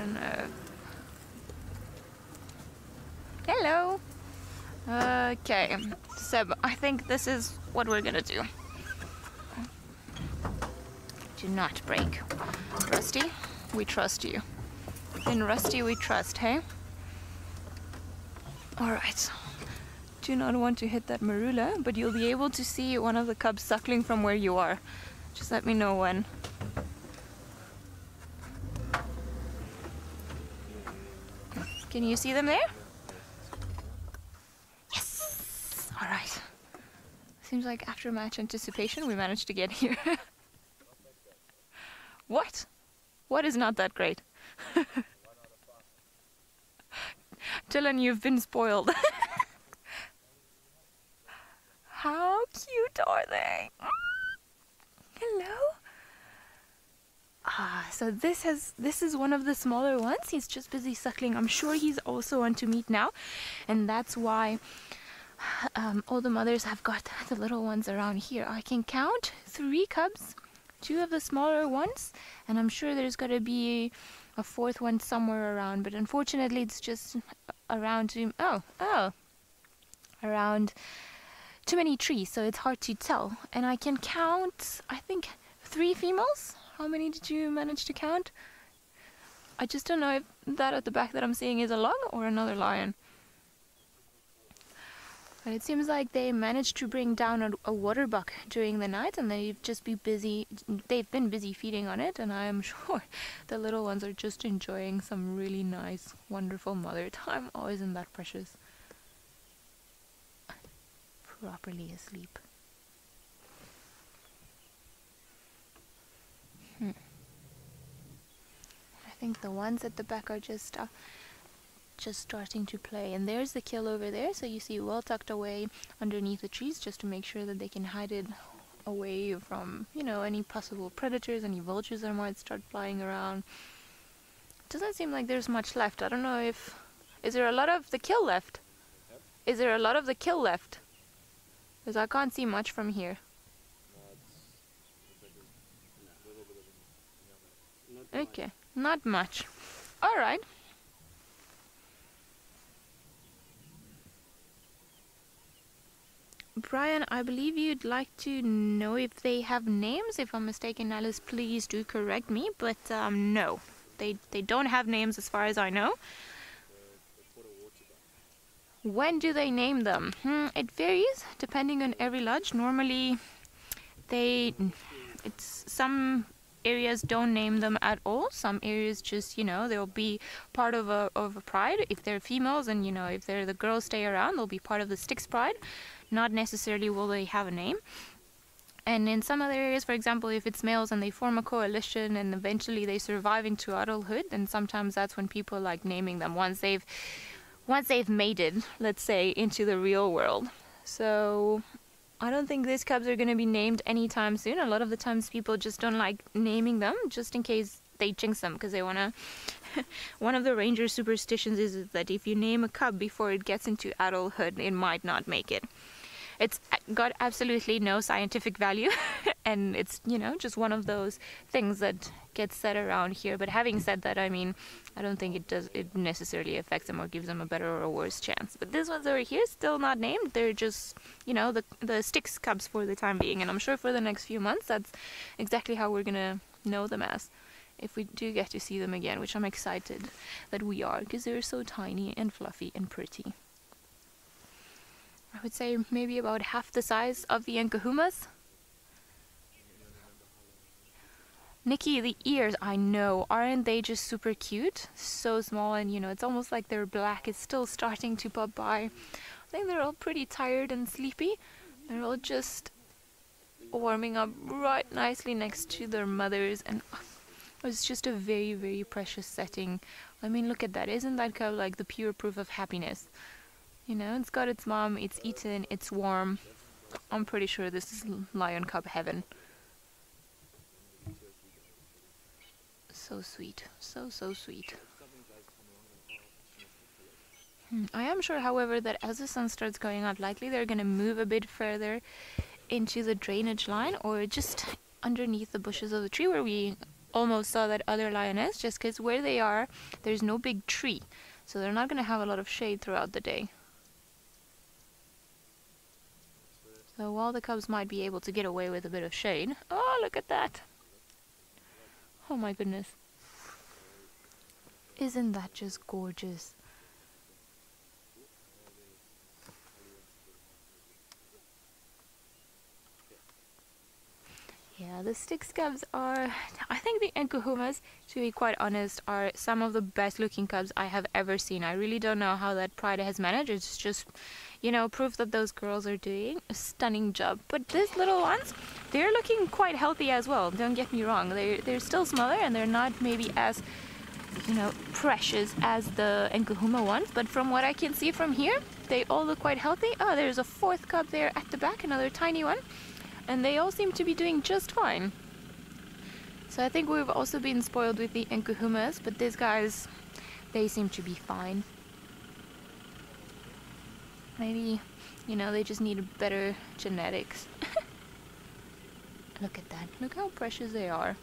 earth? Uh, hello. Okay, Seb, I think this is what we're gonna do. Do not break. Rusty, we trust you. In Rusty, we trust, hey? Alright. Do not want to hit that marula, but you'll be able to see one of the cubs suckling from where you are. Just let me know when. Can you see them there? Yes! Alright. Seems like after much anticipation, we managed to get here. what? What is not that great? Dylan, you've been spoiled. How cute are they? Hello. Ah, so this has this is one of the smaller ones. He's just busy suckling. I'm sure he's also on to meat now, and that's why um, all the mothers have got the little ones around here. I can count three cubs, two of the smaller ones, and I'm sure there's got to be a fourth one somewhere around. But unfortunately, it's just around. Oh, oh, around too many trees, so it's hard to tell. And I can count, I think, three females. How many did you manage to count? I just don't know if that at the back that I'm seeing is a lung or another lion. But it seems like they managed to bring down a, a water buck during the night, and they've just be busy. They've been busy feeding on it, and I am sure the little ones are just enjoying some really nice, wonderful mother time. Oh, isn't that precious? Properly asleep. Hmm. I think the ones at the back are just uh, just starting to play. And there's the kill over there, so you see well tucked away underneath the trees just to make sure that they can hide it away from, you know, any possible predators, any vultures that might start flying around. Doesn't seem like there's much left. I don't know if... Is there a lot of the kill left? Is there a lot of the kill left? Because I can't see much from here. Okay, not much. Alright. Brian, I believe you'd like to know if they have names. If I'm mistaken, Alice, please do correct me. But um, no, they they don't have names as far as I know. When do they name them? Hmm, it varies depending on every lodge. Normally, they it's some areas don't name them at all. Some areas just, you know, they'll be part of a of a pride. If they're females and you know, if they're the girls stay around, they'll be part of the Styx pride. Not necessarily will they have a name. And in some other areas, for example, if it's males and they form a coalition and eventually they survive into adulthood, then sometimes that's when people like naming them once they've once they've mated, let's say, into the real world. So I don't think these cubs are going to be named anytime soon. A lot of the times people just don't like naming them just in case they jinx them because they want to. One of the ranger superstitions is that if you name a cub before it gets into adulthood, it might not make it. It's uh, got absolutely no scientific value, and it's, you know, just one of those things that gets said around here. But having said that, I mean, I don't think it does it necessarily affects them or gives them a better or a worse chance. But these ones over here, still not named. They're just, you know, the the Styx cubs for the time being, and I'm sure for the next few months, that's exactly how we're gonna know them as. If we do get to see them again, which I'm excited that we are, because they're so tiny and fluffy and pretty. I would say maybe about half the size of the Nkuhumas. Nikki, the ears, I know, aren't they just super cute? So small and you know, it's almost like their black is still starting to pop by. I think they're all pretty tired and sleepy. They're all just warming up right nicely next to their mothers and oh, it's just a very, very precious setting. I mean, look at that. Isn't that kind of like the pure proof of happiness? You know, it's got its mom, it's eaten, it's warm. I'm pretty sure this is lion cub heaven. So sweet. So, so sweet. Hmm. I am sure, however, that as the sun starts going up, likely they're going to move a bit further into the drainage line or just underneath the bushes of the tree where we almost saw that other lioness just because where they are, there's no big tree. So they're not going to have a lot of shade throughout the day. So while the cubs might be able to get away with a bit of shade, oh look at that! Oh my goodness. Isn't that just gorgeous? Yeah, the Styx cubs are, I think the Nkuhumas, to be quite honest, are some of the best looking cubs I have ever seen. I really don't know how that Pride has managed. It's just, you know, proof that those girls are doing a stunning job. But these little ones, they're looking quite healthy as well. Don't get me wrong. They're, they're still smaller and they're not maybe as, you know, precious as the Nkuhuma ones. But from what I can see from here, they all look quite healthy. Oh, there's a fourth cub there at the back, another tiny one and they all seem to be doing just fine. So I think we've also been spoiled with the Nkuhumas, but these guys, they seem to be fine. Maybe, you know, they just need better genetics. Look at that. Look how precious they are.